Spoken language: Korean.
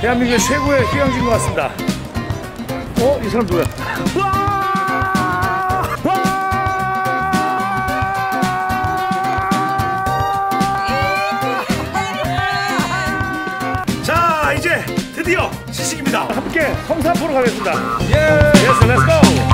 대한민국의 최고의 휴양지인 것 같습니다. 어? 이 사람 누구야? 자, 이제 드디어 시식입니다. 함께 성산포로 가겠습니다. 예! Let's go!